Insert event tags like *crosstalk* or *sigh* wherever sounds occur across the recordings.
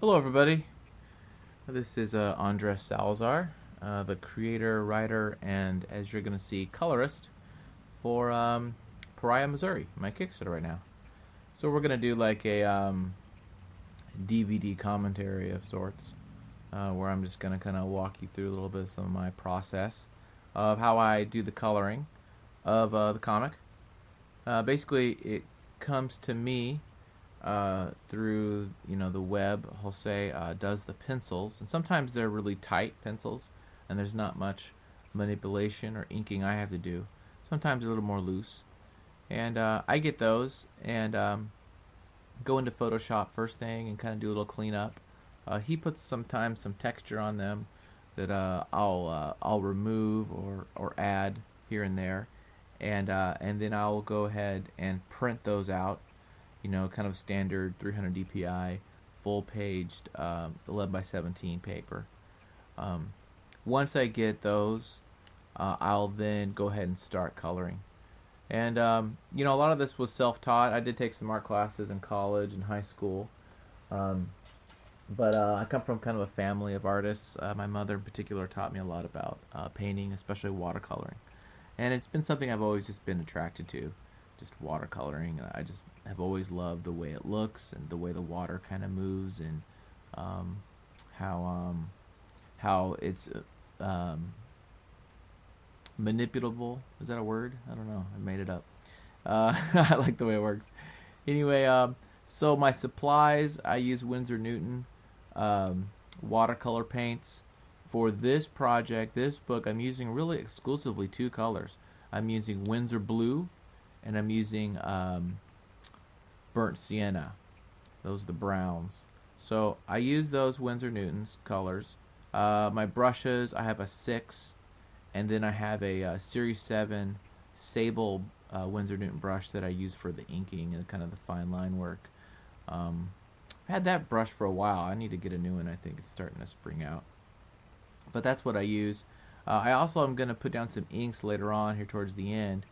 Hello, everybody. This is uh, Andres Salazar, uh, the creator, writer, and as you're going to see, colorist for um, Pariah, Missouri, my Kickstarter right now. So we're going to do like a um, DVD commentary of sorts, uh, where I'm just going to kind of walk you through a little bit of some of my process of how I do the coloring of uh, the comic. Uh, basically, it comes to me uh, through you know the web. Jose uh, does the pencils, and sometimes they're really tight pencils, and there's not much manipulation or inking I have to do. Sometimes a little more loose, and uh, I get those and um, go into Photoshop first thing and kind of do a little cleanup. Uh, he puts sometimes some texture on them that uh, I'll uh, I'll remove or or add here and there, and and then I'll go ahead and print those out you know, kind of standard 300 dpi, full paged, um, 11 by 17 paper. Um, once I get those, uh, I'll then go ahead and start coloring. And um, you know, a lot of this was self-taught. I did take some art classes in college and high school, um, but uh, I come from kind of a family of artists. Uh, my mother, in particular, taught me a lot about uh, painting, especially watercoloring, and it's been something I've always just been attracted to just watercoloring. I just have always loved the way it looks and the way the water kind of moves and um, how um, how it's uh, um, manipulable. Is that a word? I don't know. I made it up. Uh, *laughs* I like the way it works. Anyway, um, so my supplies I use Winsor Newton um, watercolor paints for this project. This book I'm using really exclusively two colors. I'm using Winsor Blue and I'm using um, burnt sienna. Those are the browns. So I use those Winsor Newton's colors. Uh, my brushes, I have a 6, and then I have a, a uh, Series 7 sable uh, Winsor Newton brush that I use for the inking and kind of the fine line work. Um, I've had that brush for a while. I need to get a new one. I think it's starting to spring out. But that's what I use. Uh, I also am going to put down some inks later on here towards the end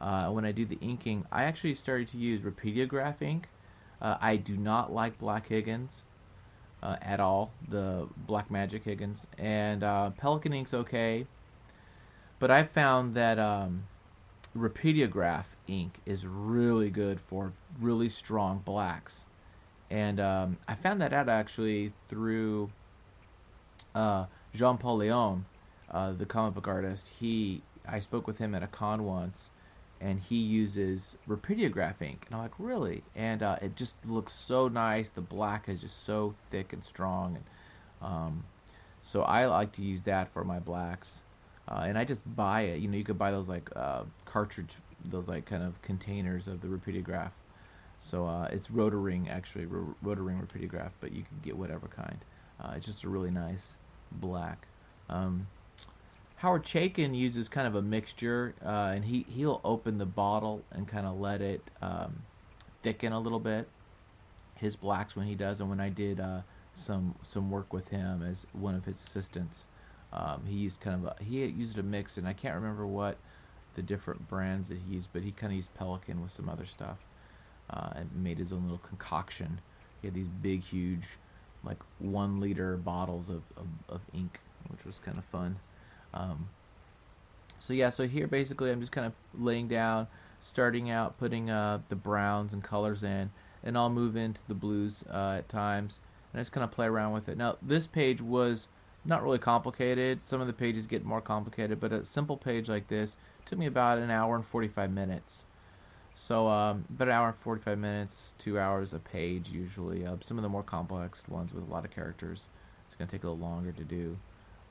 uh, when I do the inking, I actually started to use Rapidograph ink. Uh, I do not like Black Higgins uh, at all, the Black Magic Higgins, and uh, Pelikan ink's okay, but I found that um, Rapidograph ink is really good for really strong blacks, and um, I found that out actually through uh, John Paul Leon, uh, the comic book artist. He I spoke with him at a con once and he uses Rapidograph ink. And I'm like, really? And uh, it just looks so nice. The black is just so thick and strong. And um, so I like to use that for my blacks. Uh, and I just buy it. You know, you could buy those like uh, cartridge, those like kind of containers of the Rapidograph. So uh, it's Rotring actually, Rotring Rapidograph, but you can get whatever kind. Uh, it's just a really nice black. Um, Howard Chaykin uses kind of a mixture, uh, and he he'll open the bottle and kind of let it um, thicken a little bit. His blacks when he does, and when I did uh, some some work with him as one of his assistants, um, he used kind of a, he used a mix, and I can't remember what the different brands that he used, but he kind of used Pelikan with some other stuff, uh, and made his own little concoction. He had these big, huge, like one liter bottles of, of, of ink, which was kind of fun. Um, so yeah, so here basically I'm just kind of laying down, starting out, putting uh, the browns and colors in, and I'll move into the blues uh, at times, and I just kind of play around with it. Now this page was not really complicated. Some of the pages get more complicated, but a simple page like this took me about an hour and 45 minutes. So um, about an hour and 45 minutes, two hours a page usually. Uh, some of the more complex ones with a lot of characters, it's going to take a little longer to do.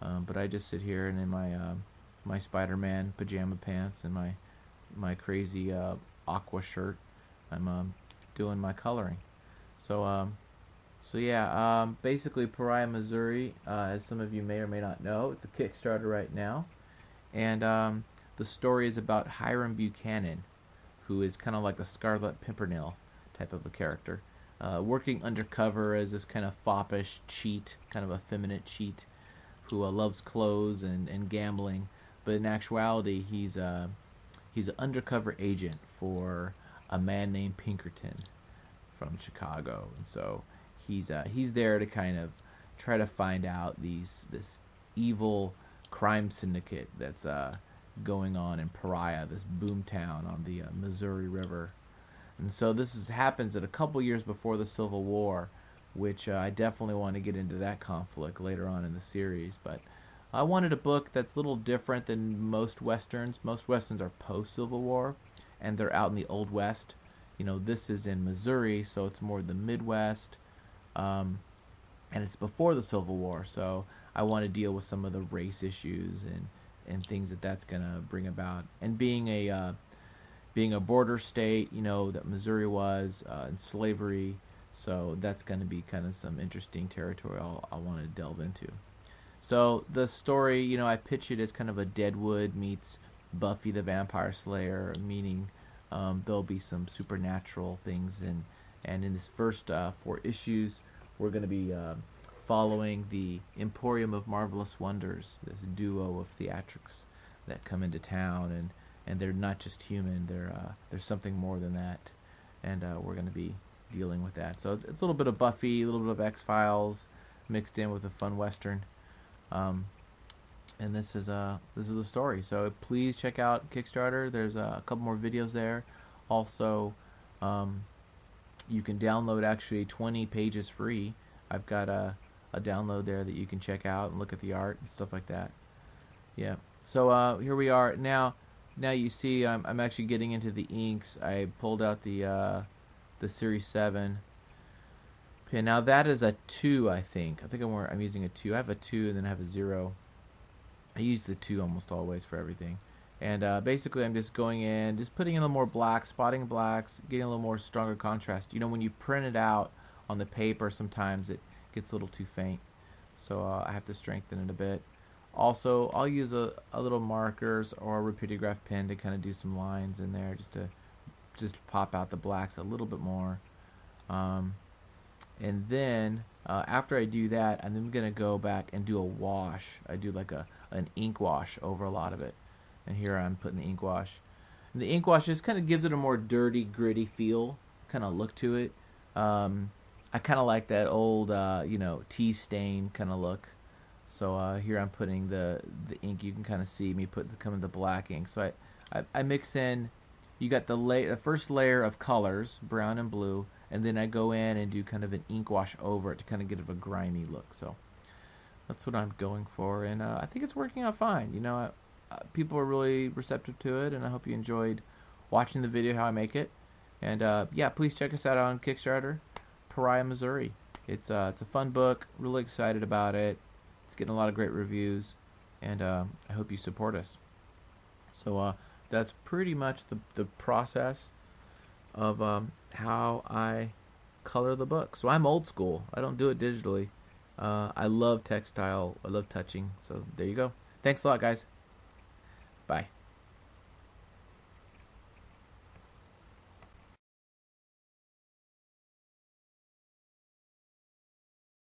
Um, but I just sit here and in my uh, my Spider-Man pajama pants and my my crazy uh, aqua shirt, I'm um, doing my coloring. So um, so yeah, um, basically Pariah, Missouri, uh, as some of you may or may not know, it's a Kickstarter right now, and um, the story is about Hiram Buchanan, who is kind of like the Scarlet Pimpernel type of a character, uh, working undercover as this kind of foppish cheat, kind of effeminate cheat who uh, loves clothes and, and gambling, but in actuality, he's a uh, he's an undercover agent for a man named Pinkerton from Chicago, and so he's uh, he's there to kind of try to find out these this evil crime syndicate that's uh, going on in Pariah, this boom town on the uh, Missouri River. And so this is, happens at a couple years before the Civil War, which uh, I definitely want to get into that conflict later on in the series. But I wanted a book that's a little different than most westerns. Most westerns are post Civil War, and they're out in the Old West. You know, this is in Missouri, so it's more the Midwest, um, and it's before the Civil War. So I want to deal with some of the race issues and and things that that's going to bring about. And being a uh, being a border state, you know that Missouri was uh, in slavery, so that's going to be kind of some interesting territory I'll, I want to delve into. So the story, you know, I pitch it as kind of a Deadwood meets Buffy the Vampire Slayer, meaning um, there'll be some supernatural things, and and in this first uh, four issues, we're going to be uh, following the Emporium of Marvelous Wonders, this duo of theatrics that come into town, and, and they're not just human; they're uh, they're something more than that, and uh, we're going to be dealing with that. So it's, it's, a little bit of Buffy, a little bit of X Files, mixed in with a fun western. Um, and this is uh this is the story. So please check out Kickstarter. There's uh, a couple more videos there. Also, um, you can download actually 20 pages free. I've got a a download there that you can check out and look at the art and stuff like that. Yeah. So uh, here we are now. Now you see, I'm, I'm actually getting into the inks. I pulled out the uh, the Series Seven. Okay, now that is a two, I think. I think I'm I'm using a two. I have a two and then I have a zero. I use the two almost always for everything. And uh, basically, I'm just going in, just putting in a little more black, spotting blacks, getting a little more stronger contrast. You know, when you print it out on the paper, sometimes it gets a little too faint. So uh, I have to strengthen it a bit. Also, I'll use a, a little markers or a Rapidograph pen to kind of do some lines in there just to just pop out the blacks a little bit more. Um, and then uh, after I do that, I'm then going to go back and do a wash. I do like a an ink wash over a lot of it. And here I'm putting the ink wash. And the ink wash just kind of gives it a more dirty, gritty feel, kind of look to it. Um, I kind of like that old, uh, you know, tea stain kind of look. So uh, here I'm putting the the ink. You can kind of see me put the, come in the black ink. So I, I, I mix in. You got the la- the first layer of colors, brown and blue, and then I go in and do kind of an ink wash over it to kind of get it a grimy look. So that's what I'm going for, and uh, I think it's working out fine. You know, I, uh, people are really receptive to it, and I hope you enjoyed watching the video how I make it. And uh, yeah, please check us out on Kickstarter. Pariah, Missouri. It's uh, it's a fun book. Really excited about it. It's getting a lot of great reviews, and uh, I hope you support us. So uh, that's pretty much the the process of um, how I color the book. So I'm old school. I don't do it digitally. Uh, I love textile. I love touching. So there you go. Thanks a lot, guys.